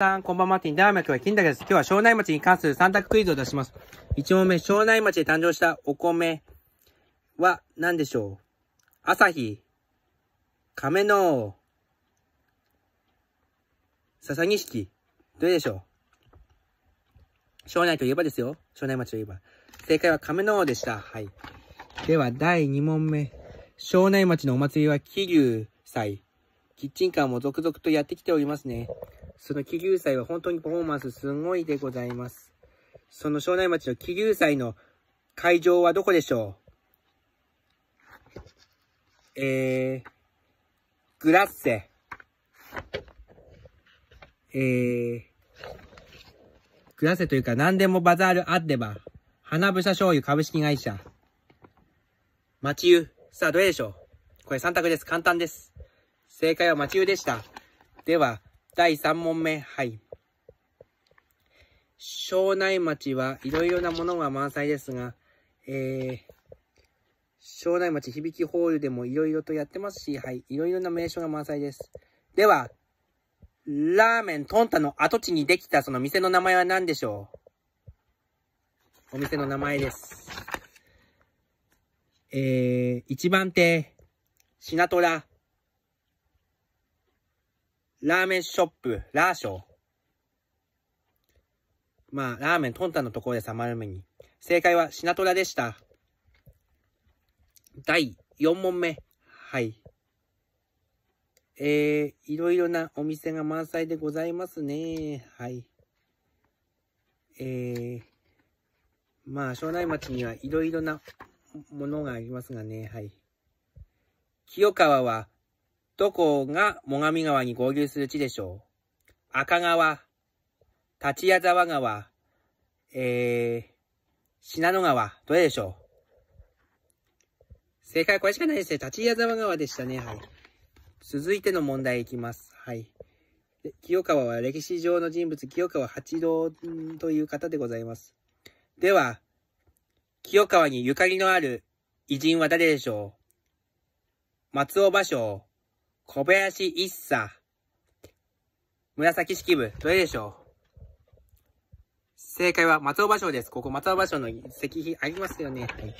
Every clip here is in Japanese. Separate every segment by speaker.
Speaker 1: さん、こんばんは、ティンダーマ今日は金田です。今日は庄内町に関する3択クイズを出します。1問目、庄内町で誕生したお米は何でしょう朝日、亀の笹錦、どれでしょう？庄内といえばですよ。庄内町といえば。正解は亀のでした。はい。では、第2問目。庄内町のお祭りは桐生祭。キッチンカーも続々とやってきておりますね。その桐生祭は本当にパフォーマンスすごいでございます。その庄内町の桐生祭の会場はどこでしょう？えー、グラッセ。えー、グラッセというか何でもバザールあってば、花房醤油株式会社。町湯。さあ、どれでしょう？これ3択です。簡単です。正解は町湯でした。では、第3問目。はい。庄内町はいろいろなものが満載ですが、えー、庄内町響きホールでもいろいろとやってますし、はい、いろいろな名所が満載です。では、ラーメントンタの跡地にできたその店の名前は何でしょう？お店の名前です。えー、一番手、シナトラ、ラーメンショップ、ラーショー。まあ、ラーメントンタのところでさまるめに。正解はシナトラでした。第4問目。はい。えー、いろいろなお店が満載でございますね。はい。えー、まあ、庄内町にはいろいろなものがありますがね。はい。清川はどこが最上川に合流する地でしょう？赤川、立谷沢川、えー、信濃川、どれでしょう？正解はこれしかないですね。立谷沢川でしたね。はい。続いての問題いきます。はい。清川は歴史上の人物、清川八郎という方でございます。では、清川にゆかりのある偉人は誰でしょう？松尾芭蕉、小林一茶。紫式部、どれでしょう？正解は松尾芭蕉です。ここ松尾芭蕉の石碑ありますよね。はい。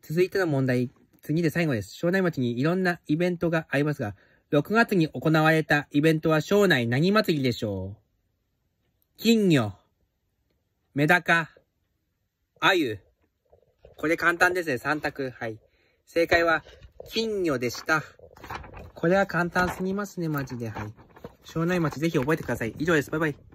Speaker 1: 続いての問題。次で最後です。庄内町にいろんなイベントがありますが、6月に行われたイベントは庄内何祭りでしょう？金魚、メダカ、鮎。これ簡単ですね。3択。はい。正解は、金魚でした。これは簡単すぎますね、マジで。はい。庄内町ぜひ覚えてください。以上です。バイバイ。